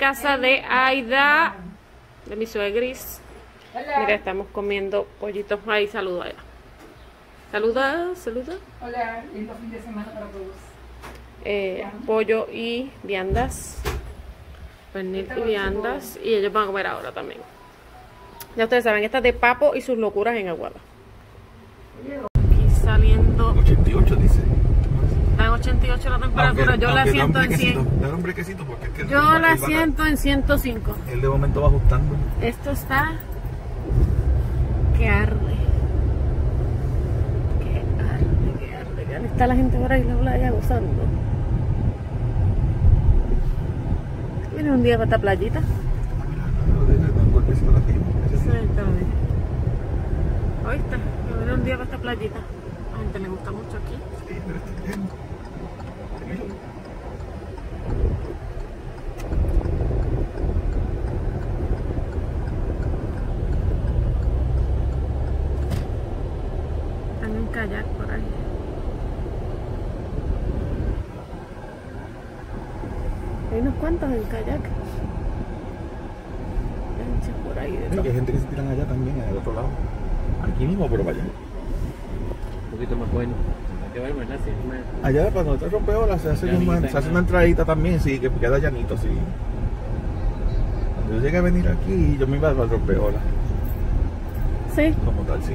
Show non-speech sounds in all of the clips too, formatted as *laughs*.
casa de Aida, de mi suegris. Mira, estamos comiendo pollitos. Ahí, saluda allá. Saluda, saluda. Hola, lindo fin de semana para todos. Eh, pollo y viandas. Pernil y viandas. Y ellos van a comer ahora también. Ya ustedes saben, esta es de Papo y sus locuras en Aguada. Aquí saliendo. 88 dice. Está en 88 la temperatura. Yo la siento en 100. Dale un brequecito porque es que Yo la siento en 105. Él de momento va ajustando. Esto está que arde. Que arde, que arde. Que arde. Está la gente por ahí la playa gozando. Viene un día para esta playita. Ah, mira, no, de- de- de un golpecito aquí. Ese Sí, sí. te lo dije. ¿Oíste? Que viene un día para esta playita. A la gente le gusta mucho aquí. Sí, pero está bien. Tranquilo. Están en kayak por ahí. Hay unos cuantos en kayak. Lanchas por ahí de todo. que hay gente que se tiran allá también, al otro lado. Aquí mismo, pero para allá. Un poquito más bueno. Hay que ver, ¿verdad? Si es más- Allá para donde está el rompeolas se hace, Llanita, una, se hace una entradita también, sí, que queda llanito, sí. Cuando yo llegué a venir aquí, yo me iba para el rompeolas, Sí, como tal, sí.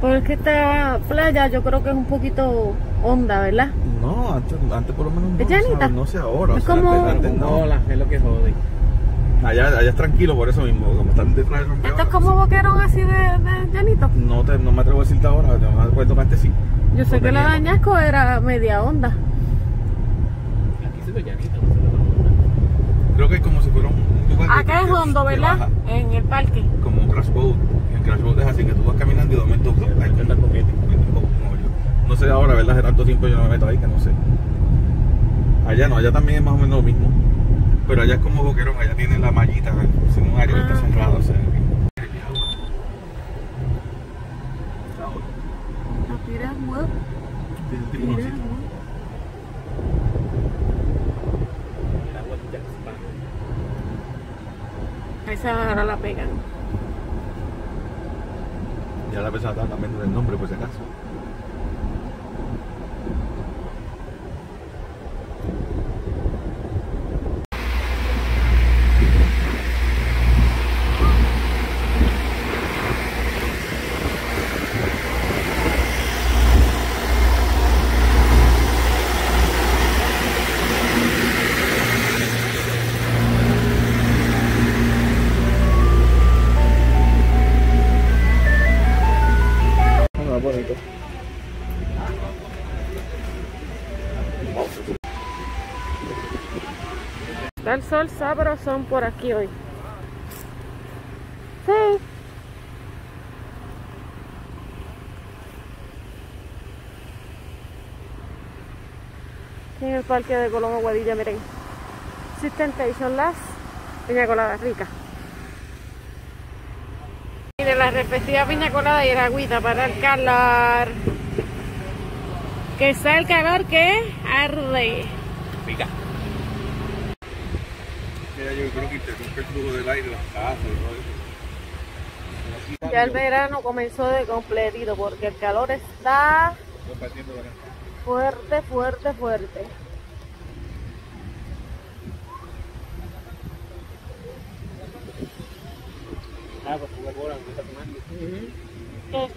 Porque esta playa yo creo que es un poquito honda, ¿verdad? No, antes, antes por lo menos no. ¿sabes? no sé ahora. Es o sea, como- antes, antes no. Es lo que jode. Allá, allá es tranquilo por eso mismo, como están detrás del Esto es como boquerón así de, de llanito. No, te, no me atrevo a decirte ahora, yo me acuerdo que antes sí. Yo sé que la de Añasco era media onda. Aquí se ve llanito, no se ve más Creo que es como que- es que- hondo, que ¿verdad? En el parque. Como un crash boat. El crash boat es así que tú vas caminando y de momento ay, está coquete. como yo. No sé ahora, ¿verdad? Hace tanto tiempo yo no me meto ahí que no sé. Allá no, allá también es más o menos lo mismo. Pero allá es como boquerón, allá tiene la mallita, en un área que está Ah, cerrado. O sea, que- tiene tipo así. piragua. El agua de Jack Sparrow. Esa ahora la pegan. Ya la persona está cambiando del nombre por si acaso. Está el sol sabrosón por aquí hoy. Sí. Aquí en el parque de Colón Aguadilla, miren. Sustentación las piña colada rica. Miren la respectiva piña colada y el agüita para el calor. Que está el calor que arde. Pica. Mira, yo creo que interrumpe el flujo del aire, las casas y todo eso. Ya el verano comenzó de completito porque el calor está fuerte, fuerte, fuerte. Ah, pues ahora, ¿qué está tomando? ¿Qué?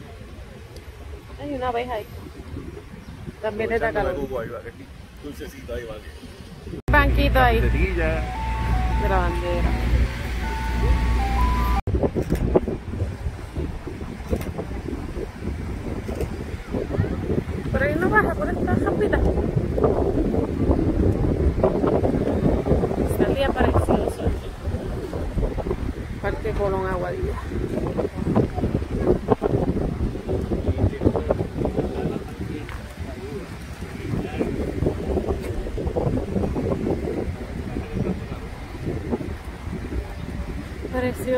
Hay una abeja ahí. También la calor. Dulcecito ahí, vale. Un banquito ahí de la bandera. Por ahí no baja, por esta rampita. Está el día precioso. Parque Colón Aguadilla.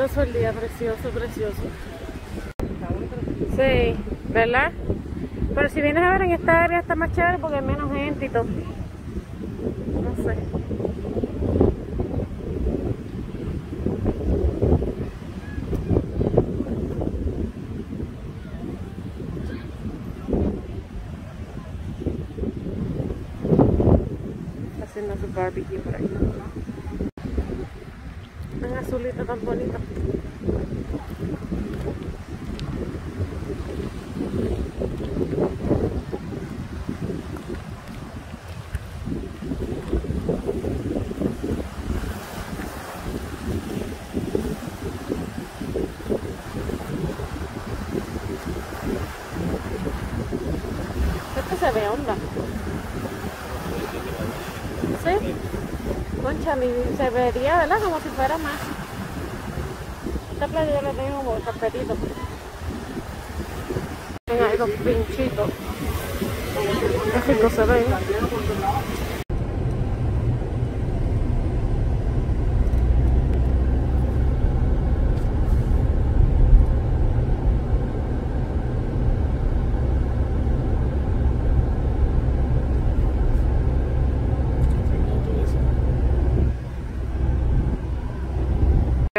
precioso el día, precioso, precioso. Sí, ¿verdad? Pero si vienes a ver en esta área está más chévere porque hay menos gente y todo. No sé. Haciendo su barbecue por ahí. Un azulito tan bonito. Se ve onda. Sí. Se vería, ¿verdad? Como si fuera más. Esta playa yo la tengo como carpetito. Venga, hay dos pinchitos. Qué rico se ve.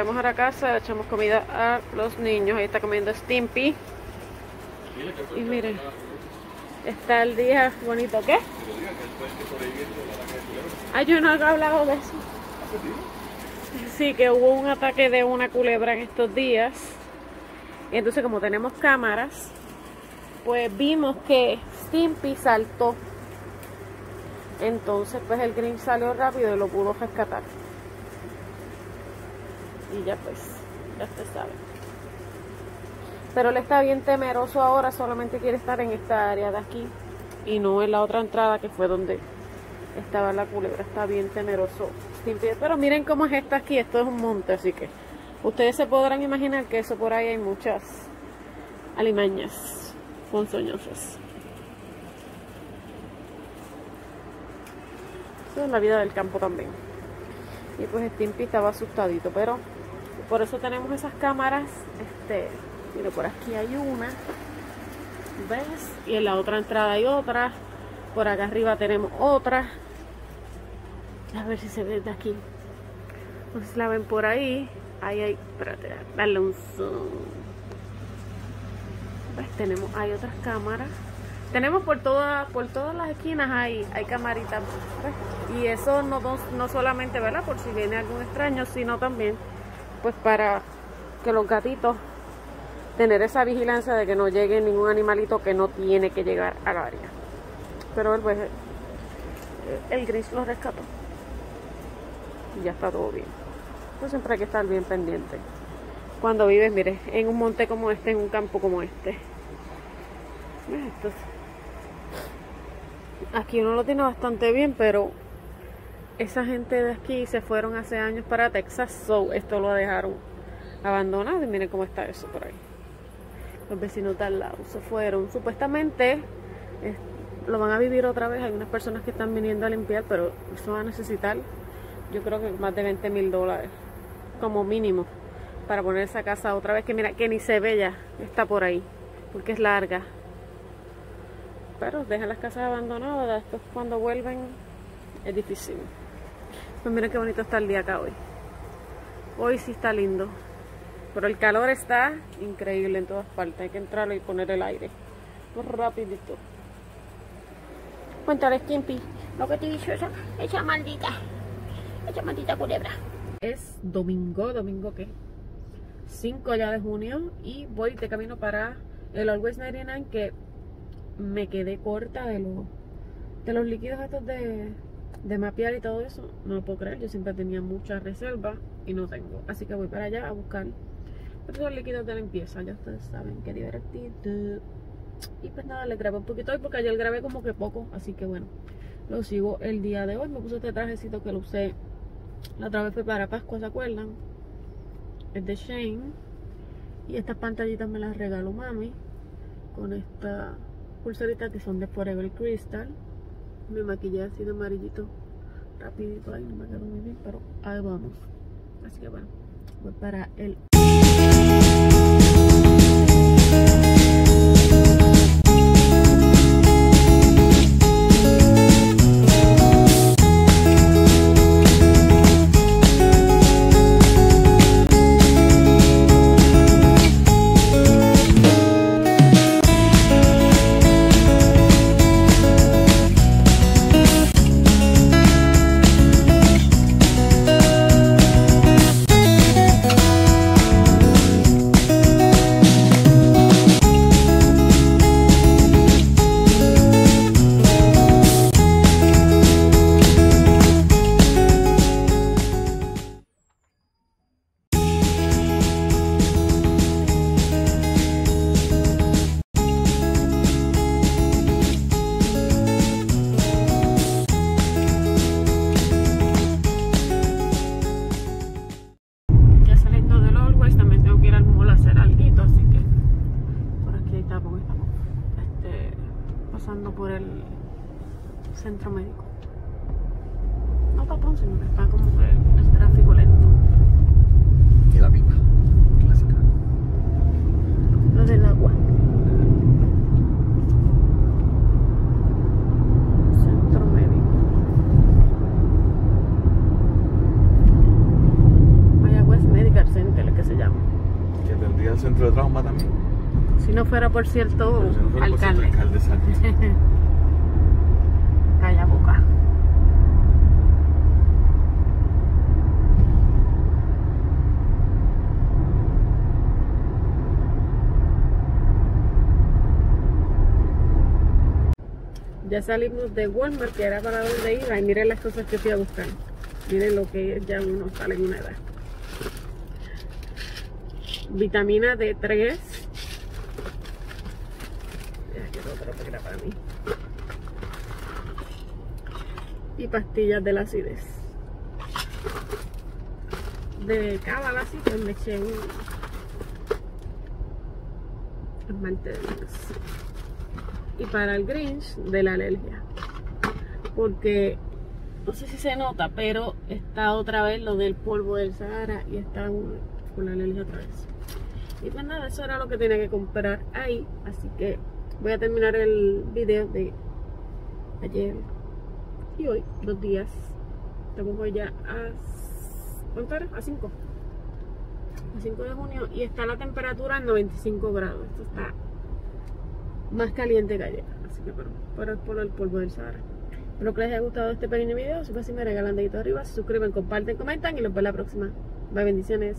A la casa, echamos comida a los niños. Ahí está comiendo Stimpy. Y miren, está el día bonito. ¿Qué? Ah, yo no he hablado de eso. Sí, que hubo un ataque de una culebra en estos días. Entonces, como tenemos cámaras, pues vimos que Stimpy saltó. Entonces, pues el Green salió rápido y lo pudo rescatar. Y ya pues, ya usted sabe. Pero él está bien temeroso ahora, solamente quiere estar en esta área de aquí y no en la otra entrada que fue donde estaba la culebra. Está bien temeroso. Pero miren cómo es esta aquí, esto es un monte, así que ustedes se podrán imaginar que eso por ahí hay muchas alimañas ponzoñosas. Eso es la vida del campo también. Y pues Stimpy estaba asustadito, pero por eso tenemos esas cámaras. Este, mire, por aquí hay una. ¿Ves? Y en la otra entrada hay otra. Por acá arriba tenemos otra. A ver si se ve de aquí. No sé si la ven por ahí. Ahí hay. Espérate, darle un zoom. ¿Ves? Tenemos, hay otras cámaras. Tenemos por todas, por todas las esquinas hay, hay camaritas. Y eso no, no solamente, ¿verdad? Por si viene algún extraño, sino también pues para que los gatitos tener esa vigilancia de que no llegue ningún animalito que no tiene que llegar al área. Pero él pues el gris lo rescató. Y ya está todo bien. Pues siempre hay que estar bien pendiente. Cuando vives, mire, en un monte como este, en un campo como este. Entonces, aquí uno lo tiene bastante bien, pero esa gente de aquí se fueron hace años para Texas, so esto lo dejaron abandonado y miren cómo está eso por ahí. Los vecinos de al lado se fueron. Supuestamente lo van a vivir otra vez. Hay unas personas que están viniendo a limpiar, pero eso va a necesitar, yo creo que más de 20 mil dólares como mínimo para poner esa casa otra vez. Que mira, que ni se ve ya, está por ahí, porque es larga. Pero dejan las casas abandonadas, después cuando vuelven es difícil. Pues miren qué bonito está el día acá hoy. Hoy sí está lindo. Pero el calor está increíble en todas partes. Hay que entrar y poner el aire. Rapidito. Cuéntale, Skimpy, lo que te dicho esa, maldita, esa maldita culebra. Es domingo, domingo qué? 5 ya de junio y voy de camino para el Always 99 que me quedé corta de de los líquidos estos de de mapear y todo eso, no lo puedo creer. Yo siempre tenía mucha reserva y no tengo. Así que voy para allá a buscar los líquidos de limpieza. Ya ustedes saben qué divertido. Y pues nada, le grabé un poquito hoy porque ayer grabé como que poco. Así que bueno, lo sigo el día de hoy. Me puse este trajecito que lo usé la otra vez fue para Pascua, ¿se acuerdan? Es de Shane. Y estas pantallitas me las regaló mami. Con esta pulserita que son de Forever Crystal me maquillé así de amarillito rapidito ahí no me quedó muy bien pero ahí vamos así que bueno voy para el pasando por el centro médico. No tapón, sino que está como que el tráfico lento. Y la pipa. Clásica. Lo del agua. Centro médico. Mayagüez Medical Center, que se llama. Que tendría el centro de trauma también. Si no fuera por cierto si no fuera por ser alcalde. alcalde. *laughs* Calla boca. Ya salimos de Walmart, que era para donde iba, y miren las cosas que fui a buscar. Miren lo que ya uno sale en una edad. Vitamina D3. Ya quiero otra porque era para mí y pastillas de la acidez. De cábala, así que me eché un esmalte. Y para el Grinch, de la alergia. Porque, no sé si se nota, pero está otra vez lo del polvo del Sahara y está con la alergia otra vez. Y pues nada, eso era lo que tenía que comprar ahí. Así que voy a terminar el video de ayer y hoy, dos días. Estamos ya a. ¿Cuánto era? A 5. A 5 de junio y está la temperatura en 95 grados. Esto está más caliente que ayer. Así que, pero, pero es por el polvo del Sahara. Espero que les haya gustado este pequeño video. Si fue así, me regalan dedito arriba. Se suscriben, comparten, comentan y los veo la próxima. Bye, bendiciones.